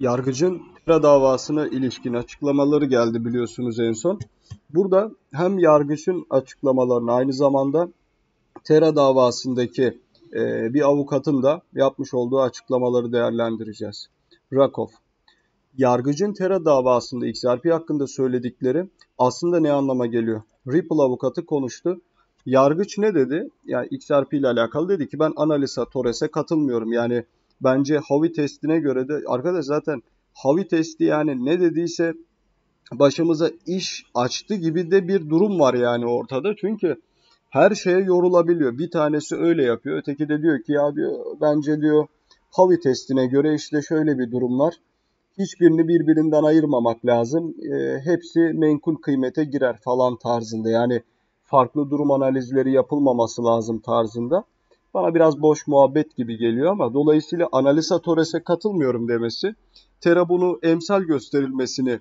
Yargıcın Tera davasına ilişkin açıklamaları geldi biliyorsunuz en son. Burada hem yargıcın açıklamalarını aynı zamanda Tera davasındaki e, bir avukatın da yapmış olduğu açıklamaları değerlendireceğiz. Rakov. Yargıcın Tera davasında XRP hakkında söyledikleri aslında ne anlama geliyor? Ripple avukatı konuştu. Yargıç ne dedi? Yani XRP ile alakalı dedi ki ben Analisa Torres'e katılmıyorum. Yani bence Havi testine göre de arkadaş zaten Havi testi yani ne dediyse başımıza iş açtı gibi de bir durum var yani ortada. Çünkü her şeye yorulabiliyor. Bir tanesi öyle yapıyor. Öteki de diyor ki ya diyor bence diyor Havi testine göre işte şöyle bir durum var. Hiçbirini birbirinden ayırmamak lazım. E, hepsi menkul kıymete girer falan tarzında. Yani farklı durum analizleri yapılmaması lazım tarzında. Bana biraz boş muhabbet gibi geliyor ama dolayısıyla Analisa Torres'e katılmıyorum demesi Tera bunu emsal gösterilmesini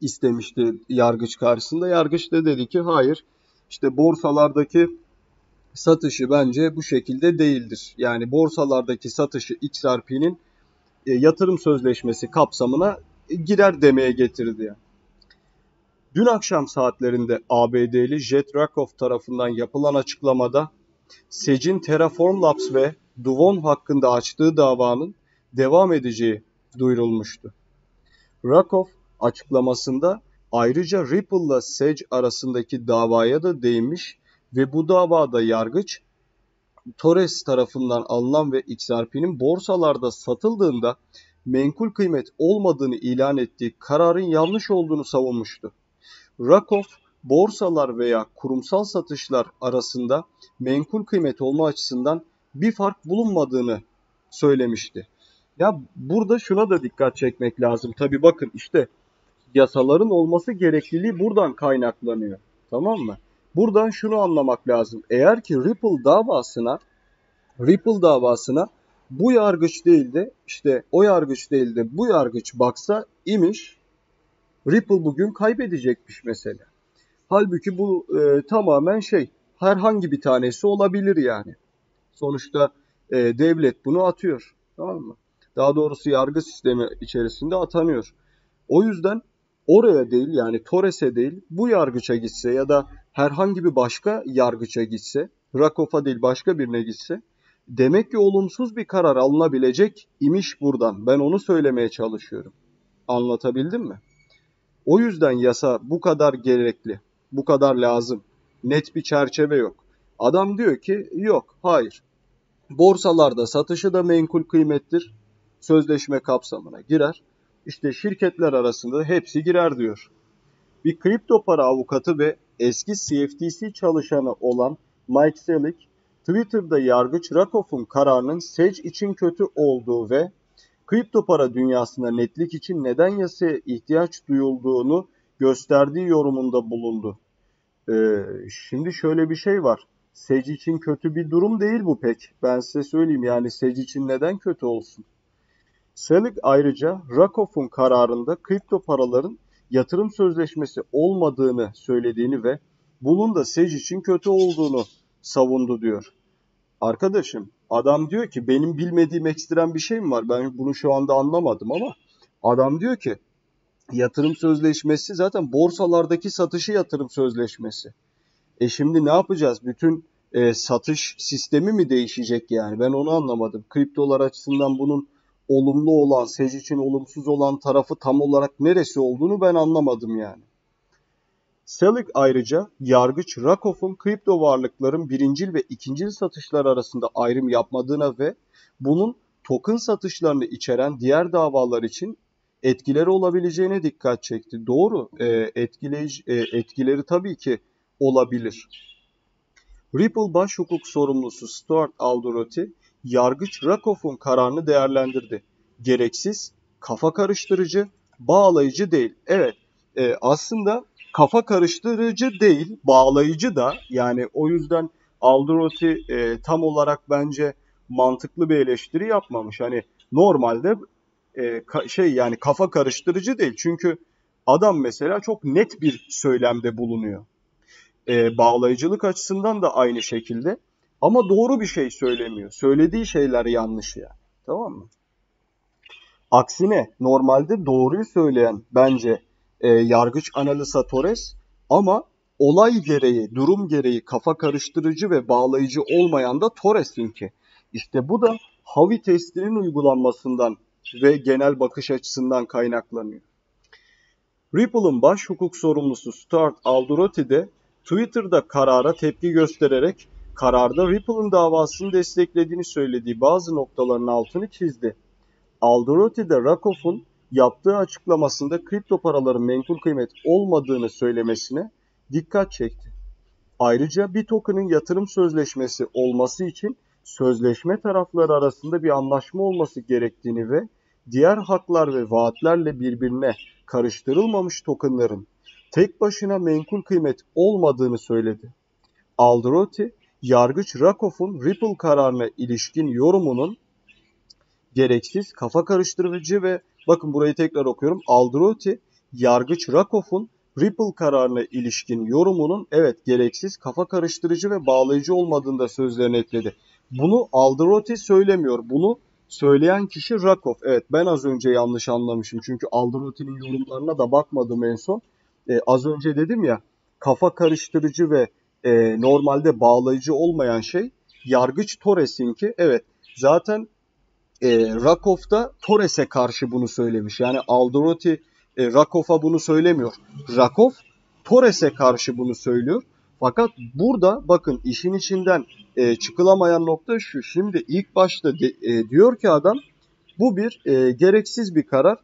istemişti yargıç karşısında. Yargıç da dedi ki hayır işte borsalardaki satışı bence bu şekilde değildir. Yani borsalardaki satışı XRP'nin e, yatırım sözleşmesi kapsamına girer demeye getirdi. Yani. Dün akşam saatlerinde ABD'li Jet Rakoff tarafından yapılan açıklamada Sec'in Terraform Labs ve Duvon hakkında açtığı davanın devam edeceği duyurulmuştu. Rakoff açıklamasında ayrıca Ripple ile Sage arasındaki davaya da değinmiş ve bu davada yargıç Torres tarafından alınan ve XRP'nin borsalarda satıldığında menkul kıymet olmadığını ilan ettiği kararın yanlış olduğunu savunmuştu. Rakoff, borsalar veya kurumsal satışlar arasında menkul kıymet olma açısından bir fark bulunmadığını söylemişti. Ya burada şuna da dikkat çekmek lazım. Tabi bakın işte yasaların olması gerekliliği buradan kaynaklanıyor. Tamam mı? Buradan şunu anlamak lazım. Eğer ki Ripple davasına Ripple davasına bu yargıç değil de işte o yargıç değil de bu yargıç baksa imiş Ripple bugün kaybedecekmiş mesela. Halbuki bu e, tamamen şey herhangi bir tanesi olabilir yani. Sonuçta e, devlet bunu atıyor. Tamam mı? Daha doğrusu yargı sistemi içerisinde atanıyor. O yüzden oraya değil yani Torres'e değil bu yargıça gitse ya da herhangi bir başka yargıça gitse, Rakoff'a değil başka birine gitse demek ki olumsuz bir karar alınabilecek imiş buradan. Ben onu söylemeye çalışıyorum. Anlatabildim mi? O yüzden yasa bu kadar gerekli, bu kadar lazım. Net bir çerçeve yok. Adam diyor ki yok, hayır. Borsalarda satışı da menkul kıymettir. Sözleşme kapsamına girer. İşte şirketler arasında hepsi girer diyor. Bir kripto para avukatı ve eski CFTC çalışanı olan Mike Selick, Twitter'da yargıç Rakoff'un kararının SEC için kötü olduğu ve kripto para dünyasında netlik için neden yasaya ihtiyaç duyulduğunu gösterdiği yorumunda bulundu. Ee, şimdi şöyle bir şey var. SEC için kötü bir durum değil bu pek. Ben size söyleyeyim yani SEC için neden kötü olsun? Selig ayrıca Rakoff'un kararında kripto paraların yatırım sözleşmesi olmadığını söylediğini ve bunun da SEC için kötü olduğunu savundu diyor. Arkadaşım adam diyor ki benim bilmediğim ekstrem bir şey mi var? Ben bunu şu anda anlamadım ama adam diyor ki yatırım sözleşmesi zaten borsalardaki satışı yatırım sözleşmesi. E şimdi ne yapacağız? Bütün e, satış sistemi mi değişecek yani? Ben onu anlamadım. Kriptolar açısından bunun olumlu olan, SEC için olumsuz olan tarafı tam olarak neresi olduğunu ben anlamadım yani. Selig ayrıca yargıç Rakoff'un kripto varlıkların birincil ve ikincil satışlar arasında ayrım yapmadığına ve bunun token satışlarını içeren diğer davalar için etkileri olabileceğine dikkat çekti. Doğru, e, etkileyici, e, etkileri tabii ki olabilir. Ripple baş hukuk sorumlusu Stuart Alderoty, yargıç Rakoff'un kararını değerlendirdi. Gereksiz, kafa karıştırıcı, bağlayıcı değil. Evet, e, aslında kafa karıştırıcı değil, bağlayıcı da. Yani o yüzden Alderoty e, tam olarak bence mantıklı bir eleştiri yapmamış. Hani normalde e, ka, şey yani kafa karıştırıcı değil. Çünkü adam mesela çok net bir söylemde bulunuyor. E, bağlayıcılık açısından da aynı şekilde. Ama doğru bir şey söylemiyor. Söylediği şeyler yanlış yani. Tamam mı? Aksine normalde doğruyu söyleyen bence e, yargıç Analisa Torres ama olay gereği, durum gereği kafa karıştırıcı ve bağlayıcı olmayan da Torres'inki. İşte bu da Havi testinin uygulanmasından ve genel bakış açısından kaynaklanıyor. Ripple'ın baş hukuk sorumlusu Stuart Alderoty de Twitter'da karara tepki göstererek kararda Ripple'ın davasını desteklediğini söylediği bazı noktaların altını çizdi. Alderoty de Rakoff'un yaptığı açıklamasında kripto paraların menkul kıymet olmadığını söylemesine dikkat çekti. Ayrıca bir token'ın yatırım sözleşmesi olması için sözleşme tarafları arasında bir anlaşma olması gerektiğini ve diğer haklar ve vaatlerle birbirine karıştırılmamış tokenların tek başına menkul kıymet olmadığını söyledi. Alderoty, yargıç Rakoff'un Ripple kararına ilişkin yorumunun gereksiz, kafa karıştırıcı ve bakın burayı tekrar okuyorum. Alderoty, yargıç Rakoff'un Ripple kararına ilişkin yorumunun evet gereksiz, kafa karıştırıcı ve bağlayıcı olmadığını da sözlerine ekledi. Bunu Alderoty söylemiyor. Bunu söyleyen kişi Rakoff. Evet ben az önce yanlış anlamışım. Çünkü Alderoty'nin yorumlarına da bakmadım en son. Ee, az önce dedim ya kafa karıştırıcı ve e, normalde bağlayıcı olmayan şey yargıç Torres'inki. Evet zaten e, Rakoff da Torres'e karşı bunu söylemiş. Yani Alderoty e, Rakoff'a bunu söylemiyor. Rakoff Torres'e karşı bunu söylüyor. Fakat burada bakın işin içinden e, çıkılamayan nokta şu. Şimdi ilk başta de, e, diyor ki adam bu bir e, gereksiz bir karar.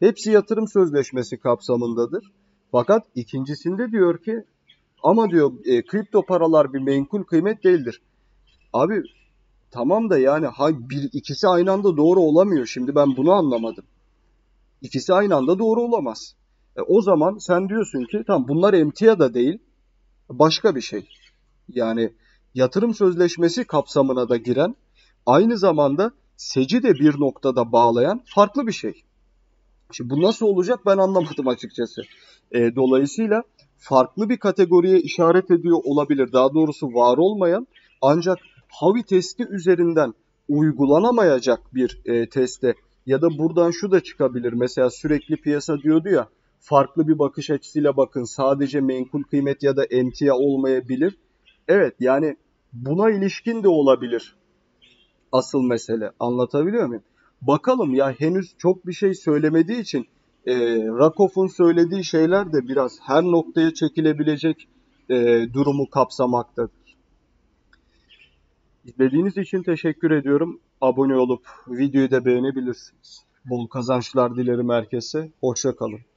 Hepsi yatırım sözleşmesi kapsamındadır. Fakat ikincisinde diyor ki ama diyor e, kripto paralar bir menkul kıymet değildir. Abi tamam da yani ha, bir ikisi aynı anda doğru olamıyor. Şimdi ben bunu anlamadım. İkisi aynı anda doğru olamaz. E, o zaman sen diyorsun ki tamam bunlar emtia da değil başka bir şey. Yani yatırım sözleşmesi kapsamına da giren aynı zamanda seci de bir noktada bağlayan farklı bir şey. Şimdi bu nasıl olacak ben anlamadım açıkçası. E, dolayısıyla farklı bir kategoriye işaret ediyor olabilir. Daha doğrusu var olmayan ancak Havi testi üzerinden uygulanamayacak bir e, teste ya da buradan şu da çıkabilir. Mesela sürekli piyasa diyordu ya farklı bir bakış açısıyla bakın sadece menkul kıymet ya da emtia olmayabilir. Evet yani buna ilişkin de olabilir asıl mesele. Anlatabiliyor muyum? Bakalım ya henüz çok bir şey söylemediği için e, Rakoff'un söylediği şeyler de biraz her noktaya çekilebilecek e, durumu kapsamaktadır. İzlediğiniz için teşekkür ediyorum. Abone olup videoyu da beğenebilirsiniz. Bol kazançlar dilerim herkese. Hoşça kalın.